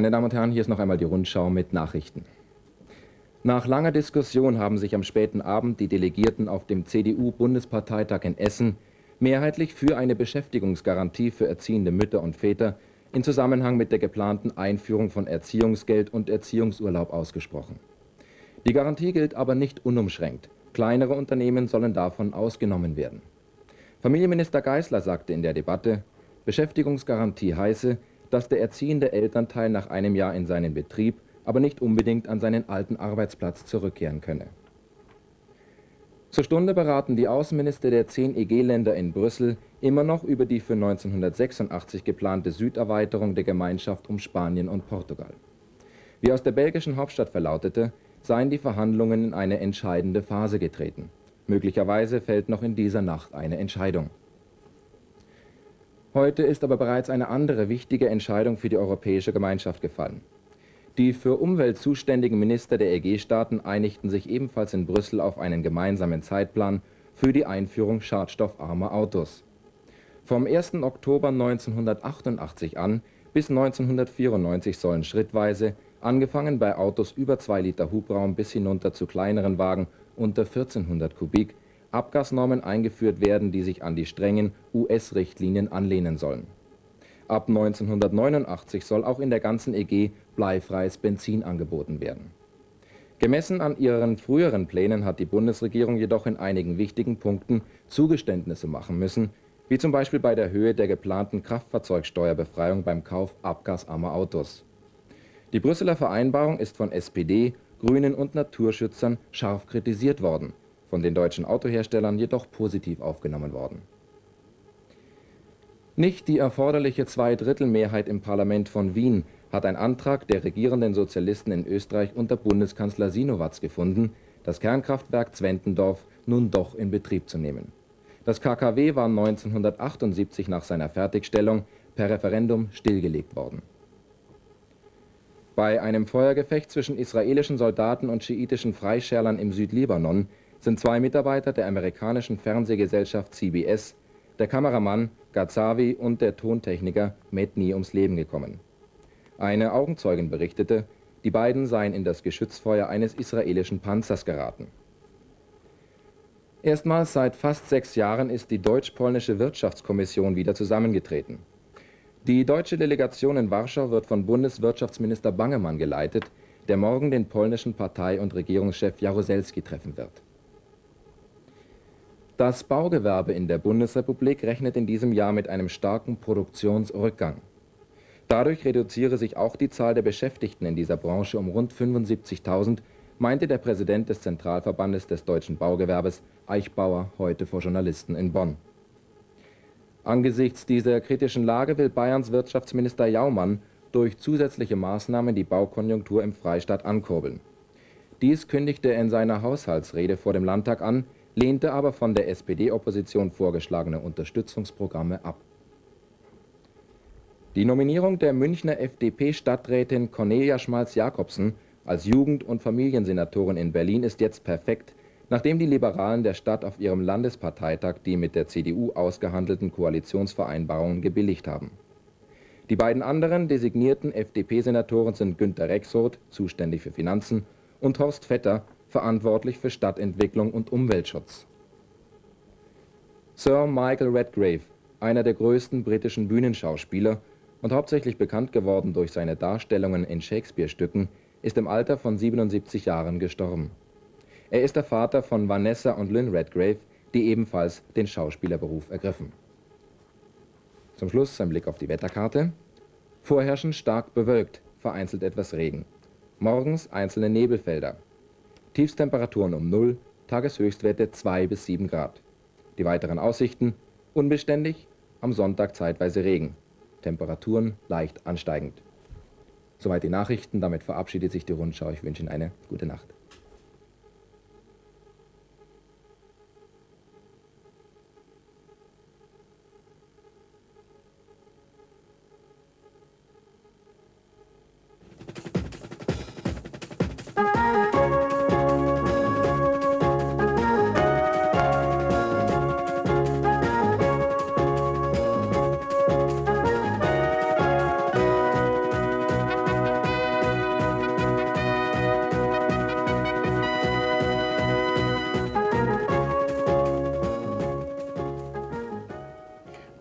Meine Damen und Herren, hier ist noch einmal die Rundschau mit Nachrichten. Nach langer Diskussion haben sich am späten Abend die Delegierten auf dem CDU-Bundesparteitag in Essen mehrheitlich für eine Beschäftigungsgarantie für erziehende Mütter und Väter in Zusammenhang mit der geplanten Einführung von Erziehungsgeld und Erziehungsurlaub ausgesprochen. Die Garantie gilt aber nicht unumschränkt. Kleinere Unternehmen sollen davon ausgenommen werden. Familienminister Geisler sagte in der Debatte, Beschäftigungsgarantie heiße, dass der erziehende Elternteil nach einem Jahr in seinen Betrieb, aber nicht unbedingt an seinen alten Arbeitsplatz zurückkehren könne. Zur Stunde beraten die Außenminister der zehn EG-Länder in Brüssel immer noch über die für 1986 geplante Süderweiterung der Gemeinschaft um Spanien und Portugal. Wie aus der belgischen Hauptstadt verlautete, seien die Verhandlungen in eine entscheidende Phase getreten. Möglicherweise fällt noch in dieser Nacht eine Entscheidung. Heute ist aber bereits eine andere wichtige Entscheidung für die Europäische Gemeinschaft gefallen. Die für Umwelt zuständigen Minister der EG-Staaten einigten sich ebenfalls in Brüssel auf einen gemeinsamen Zeitplan für die Einführung schadstoffarmer Autos. Vom 1. Oktober 1988 an bis 1994 sollen schrittweise, angefangen bei Autos über 2 Liter Hubraum bis hinunter zu kleineren Wagen unter 1400 Kubik, Abgasnormen eingeführt werden, die sich an die strengen US-Richtlinien anlehnen sollen. Ab 1989 soll auch in der ganzen EG bleifreies Benzin angeboten werden. Gemessen an ihren früheren Plänen hat die Bundesregierung jedoch in einigen wichtigen Punkten Zugeständnisse machen müssen, wie zum Beispiel bei der Höhe der geplanten Kraftfahrzeugsteuerbefreiung beim Kauf abgasarmer Autos. Die Brüsseler Vereinbarung ist von SPD, Grünen und Naturschützern scharf kritisiert worden von den deutschen Autoherstellern jedoch positiv aufgenommen worden. Nicht die erforderliche Zweidrittelmehrheit im Parlament von Wien hat ein Antrag der regierenden Sozialisten in Österreich unter Bundeskanzler Sinowatz gefunden, das Kernkraftwerk Zwentendorf nun doch in Betrieb zu nehmen. Das KKW war 1978 nach seiner Fertigstellung per Referendum stillgelegt worden. Bei einem Feuergefecht zwischen israelischen Soldaten und schiitischen Freischärlern im Südlibanon sind zwei Mitarbeiter der amerikanischen Fernsehgesellschaft CBS, der Kameramann Gazavi und der Tontechniker Medni ums Leben gekommen. Eine Augenzeugin berichtete, die beiden seien in das Geschützfeuer eines israelischen Panzers geraten. Erstmals seit fast sechs Jahren ist die Deutsch-Polnische Wirtschaftskommission wieder zusammengetreten. Die deutsche Delegation in Warschau wird von Bundeswirtschaftsminister Bangemann geleitet, der morgen den polnischen Partei- und Regierungschef Jaruzelski treffen wird. Das Baugewerbe in der Bundesrepublik rechnet in diesem Jahr mit einem starken Produktionsrückgang. Dadurch reduziere sich auch die Zahl der Beschäftigten in dieser Branche um rund 75.000, meinte der Präsident des Zentralverbandes des deutschen Baugewerbes, Eichbauer, heute vor Journalisten in Bonn. Angesichts dieser kritischen Lage will Bayerns Wirtschaftsminister Jaumann durch zusätzliche Maßnahmen die Baukonjunktur im Freistaat ankurbeln. Dies kündigte er in seiner Haushaltsrede vor dem Landtag an, lehnte aber von der SPD-Opposition vorgeschlagene Unterstützungsprogramme ab. Die Nominierung der Münchner FDP-Stadträtin Cornelia Schmalz-Jakobsen als Jugend- und Familiensenatorin in Berlin ist jetzt perfekt, nachdem die Liberalen der Stadt auf ihrem Landesparteitag die mit der CDU ausgehandelten Koalitionsvereinbarungen gebilligt haben. Die beiden anderen designierten FDP-Senatoren sind Günter Rexroth, zuständig für Finanzen, und Horst Vetter, verantwortlich für Stadtentwicklung und Umweltschutz. Sir Michael Redgrave, einer der größten britischen Bühnenschauspieler und hauptsächlich bekannt geworden durch seine Darstellungen in Shakespeare-Stücken, ist im Alter von 77 Jahren gestorben. Er ist der Vater von Vanessa und Lynn Redgrave, die ebenfalls den Schauspielerberuf ergriffen. Zum Schluss ein Blick auf die Wetterkarte. Vorherrschend stark bewölkt, vereinzelt etwas Regen. Morgens einzelne Nebelfelder, Tiefstemperaturen um 0, Tageshöchstwerte 2 bis 7 Grad. Die weiteren Aussichten unbeständig, am Sonntag zeitweise Regen. Temperaturen leicht ansteigend. Soweit die Nachrichten, damit verabschiedet sich die Rundschau. Ich wünsche Ihnen eine gute Nacht.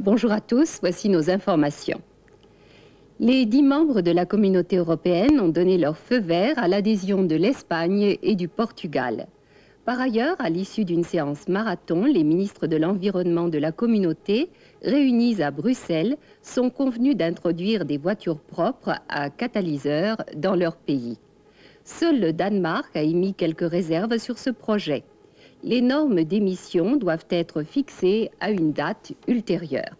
Bonjour à tous, voici nos informations. Les dix membres de la communauté européenne ont donné leur feu vert à l'adhésion de l'Espagne et du Portugal. Par ailleurs, à l'issue d'une séance marathon, les ministres de l'Environnement de la communauté, réunis à Bruxelles, sont convenus d'introduire des voitures propres à catalyseur dans leur pays. Seul le Danemark a émis quelques réserves sur ce projet les normes d'émission doivent être fixées à une date ultérieure.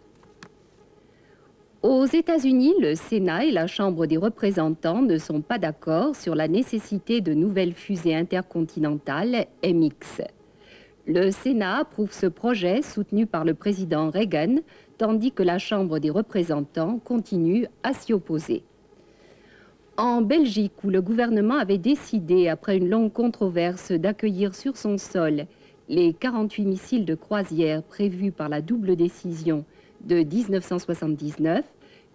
Aux États-Unis, le Sénat et la Chambre des représentants ne sont pas d'accord sur la nécessité de nouvelles fusées intercontinentales MX. Le Sénat approuve ce projet soutenu par le président Reagan, tandis que la Chambre des représentants continue à s'y opposer. En Belgique, où le gouvernement avait décidé, après une longue controverse, d'accueillir sur son sol les 48 missiles de croisière prévus par la double décision de 1979,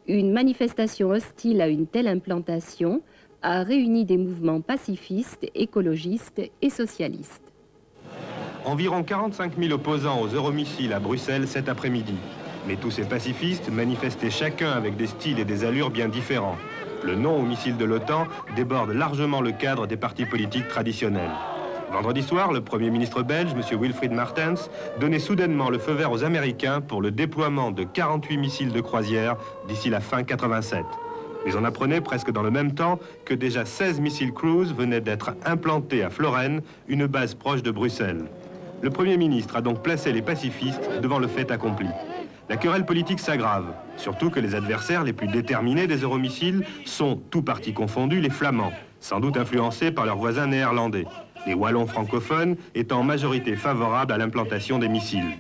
une manifestation hostile à une telle implantation a réuni des mouvements pacifistes, écologistes et socialistes. Environ 45 000 opposants aux euromissiles à Bruxelles cet après-midi. Mais tous ces pacifistes manifestaient chacun avec des styles et des allures bien différents. Le non aux missiles de l'OTAN déborde largement le cadre des partis politiques traditionnels. Vendredi soir, le Premier ministre belge, M. Wilfried Martens, donnait soudainement le feu vert aux Américains pour le déploiement de 48 missiles de croisière d'ici la fin 87. Mais on apprenait presque dans le même temps que déjà 16 missiles cruise venaient d'être implantés à Florène, une base proche de Bruxelles. Le Premier ministre a donc placé les pacifistes devant le fait accompli. La querelle politique s'aggrave, surtout que les adversaires les plus déterminés des euromissiles sont, tout partis confondus, les Flamands, sans doute influencés par leurs voisins néerlandais, les Wallons francophones étant en majorité favorables à l'implantation des missiles.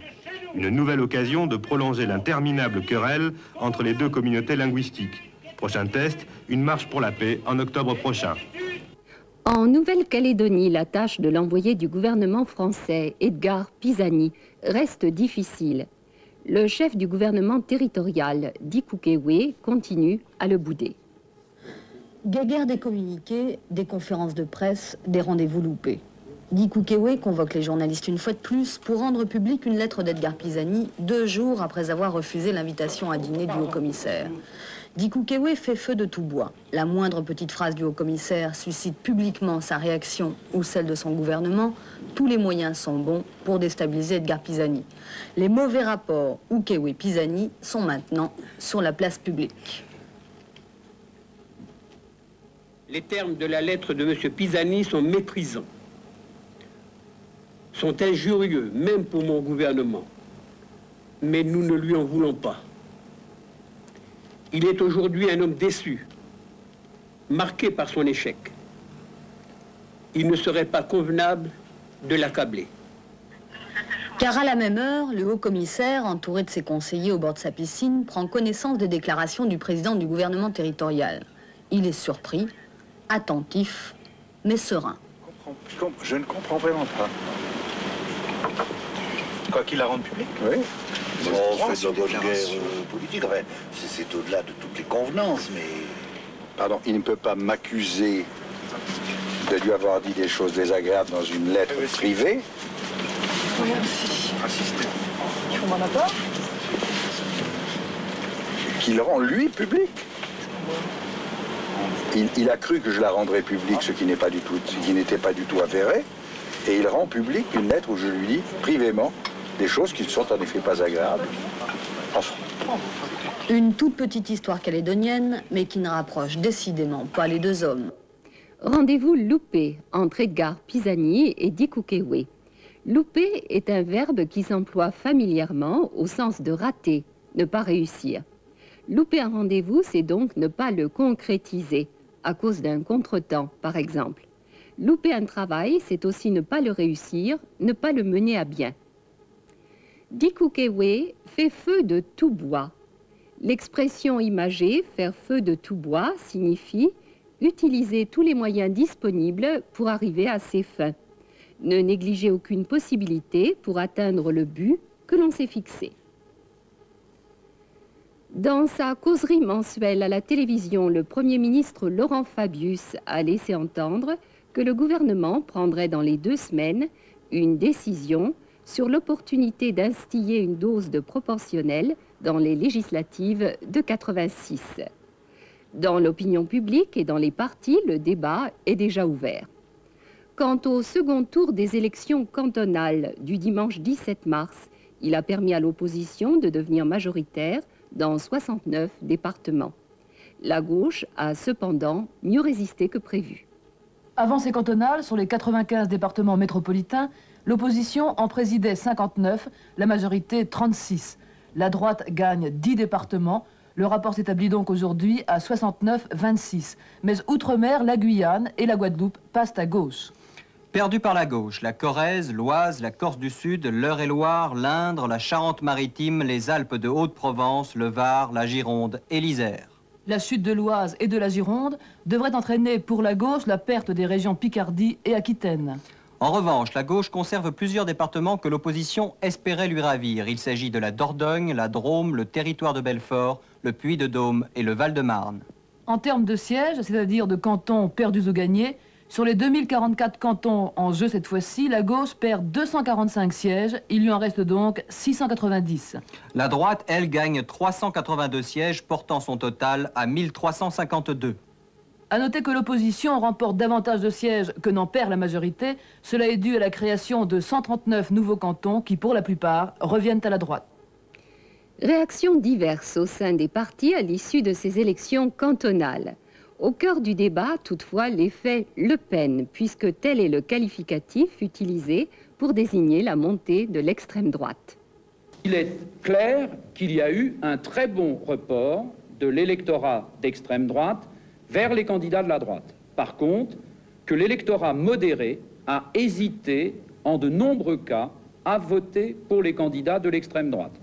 Une nouvelle occasion de prolonger l'interminable querelle entre les deux communautés linguistiques. Prochain test, une marche pour la paix en octobre prochain. En Nouvelle-Calédonie, la tâche de l'envoyé du gouvernement français, Edgar Pisani, reste difficile le chef du gouvernement territorial, Dikukewe, continue à le bouder. Guéguerre des communiqués, des conférences de presse, des rendez-vous loupés. Dikukewe convoque les journalistes une fois de plus pour rendre publique une lettre d'Edgar Pisani deux jours après avoir refusé l'invitation à dîner du haut-commissaire. Dikukewe fait feu de tout bois. La moindre petite phrase du haut-commissaire suscite publiquement sa réaction ou celle de son gouvernement. Tous les moyens sont bons pour déstabiliser Edgar Pisani. Les mauvais rapports Ukewe-Pisani sont maintenant sur la place publique. Les termes de la lettre de M. Pisani sont méprisants, sont injurieux, même pour mon gouvernement. Mais nous ne lui en voulons pas. Il est aujourd'hui un homme déçu, marqué par son échec. Il ne serait pas convenable de l'accabler. Car à la même heure, le haut-commissaire, entouré de ses conseillers au bord de sa piscine, prend connaissance des déclarations du président du gouvernement territorial. Il est surpris, attentif, mais serein. Je, ne comprends vraiment pas. Quoi qu'il la rende public Oui. On fait de bonne guerre euh, politique. c'est au-delà de toutes les convenances, mais... Pardon, il ne peut pas m'accuser de lui avoir dit des choses désagréables dans une lettre privée. Merci. Tu m'en as pas Qu'il rend, lui, public. Il, a cru que je la rendrais publique, ce qui n'est pas du tout, ce qui n'était pas du tout avéré. Et il rend public une lettre où je lui dis privément des choses qui ne sont en effet pas agréables. Une toute petite histoire calédonienne, mais qui ne rapproche décidément pas les deux hommes. Rendez-vous loupé entre Edgar Pisani et Dick Louper est un verbe qui s'emploie familièrement au sens de rater, ne pas réussir. Louper un rendez-vous, c'est donc ne pas le concrétiser, à cause d'un contretemps, par exemple. Louper un travail, c'est aussi ne pas le réussir, ne pas le mener à bien. Dikukewe fait feu de tout bois. L'expression imagée faire feu de tout bois signifie utiliser tous les moyens disponibles pour arriver à ses fins. Ne négliger aucune possibilité pour atteindre le but que l'on s'est fixé. Dans sa causerie mensuelle à la télévision, le Premier ministre Laurent Fabius a laissé entendre que le gouvernement prendrait dans les deux semaines une décision sur l'opportunité d'instiller une dose de proportionnel dans les législatives de 86. Dans l'opinion publique et dans les partis, le débat est déjà ouvert. Quant au second tour des élections cantonales du dimanche 17 mars, il a permis à l'opposition de devenir majoritaire dans 69 départements. La gauche a cependant mieux résisté que prévu. Avant ces cantonales, sur les 95 départements métropolitains, l'opposition en présidait 59, la majorité 36. La droite gagne 10 départements. Le rapport s'établit donc aujourd'hui à 69-26. Mais outre-mer, la Guyane et la Guadeloupe passent à gauche. Perdu par la gauche, la Corrèze, l'Oise, la Corse du Sud, l'Eure-et-Loire, l'Indre, la Charente-Maritime, les Alpes de Haute-Provence, le Var, la Gironde et l'Isère. La chute de l'Oise et de la Gironde devrait entraîner pour la gauche la perte des régions Picardie et Aquitaine. En revanche, la gauche conserve plusieurs départements que l'opposition espérait lui ravir. Il s'agit de la Dordogne, la Drôme, le territoire de Belfort, le Puy-de-Dôme et le Val-de-Marne. En termes de sièges, c'est-à-dire de cantons perdus ou gagnés, sur les 2044 cantons en jeu cette fois-ci, la gauche perd 245 sièges. Il lui en reste donc 690. La droite, elle, gagne 382 sièges, portant son total à 1352. À noter que l'opposition remporte davantage de sièges que n'en perd la majorité. Cela est dû à la création de 139 nouveaux cantons qui, pour la plupart, reviennent à la droite. Réactions diverses au sein des partis à l'issue de ces élections cantonales. Au cœur du débat, toutefois, l'effet Le Pen, puisque tel est le qualificatif utilisé pour désigner la montée de l'extrême droite. Il est clair qu'il y a eu un très bon report de l'électorat d'extrême droite vers les candidats de la droite. Par contre, que l'électorat modéré a hésité en de nombreux cas à voter pour les candidats de l'extrême droite.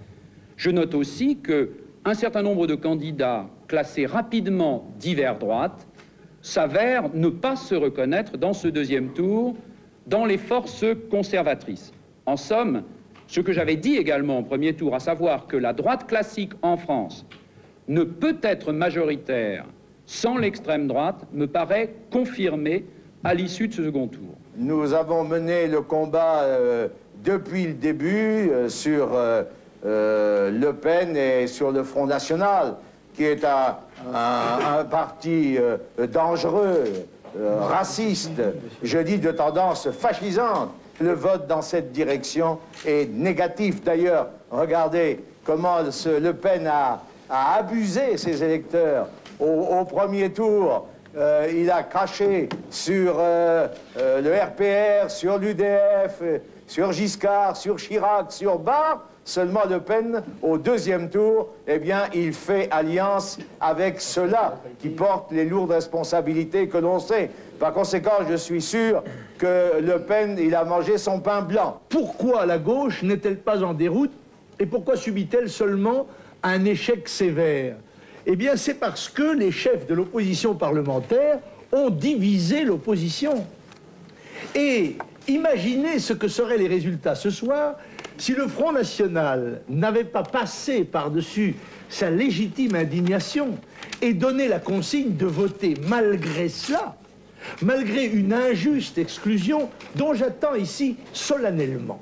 Je note aussi qu'un certain nombre de candidats classés rapidement divers droite s'avèrent ne pas se reconnaître dans ce deuxième tour dans les forces conservatrices. En somme, ce que j'avais dit également au premier tour, à savoir que la droite classique en France ne peut être majoritaire sans l'extrême droite, me paraît confirmé à l'issue de ce second tour. Nous avons mené le combat euh, depuis le début euh, sur euh, Le Pen et sur le Front National, qui est un, parti dangereux, raciste, je dis de tendance fascisante. Le vote dans cette direction est négatif. D'ailleurs, regardez comment Le Pen a abusé ses électeurs au, premier tour, euh, il a craché sur euh, euh, le RPR, sur l'UDF, sur Giscard, sur Chirac, sur Barr. Seulement Le Pen, au deuxième tour, eh bien, il fait alliance avec ceux-là qui portent les lourdes responsabilités que l'on sait. Par conséquent, je suis sûr que Le Pen, il a mangé son pain blanc. Pourquoi la gauche n'est-elle pas en déroute et pourquoi subit-elle seulement un échec sévère? Eh bien, c'est parce que les chefs de l'opposition parlementaire ont divisé l'opposition. Et imaginez ce que seraient les résultats ce soir si le Front National n'avait pas passé par-dessus sa légitime indignation et donné la consigne de voter malgré cela, malgré une injuste exclusion dont j'attends ici solennellement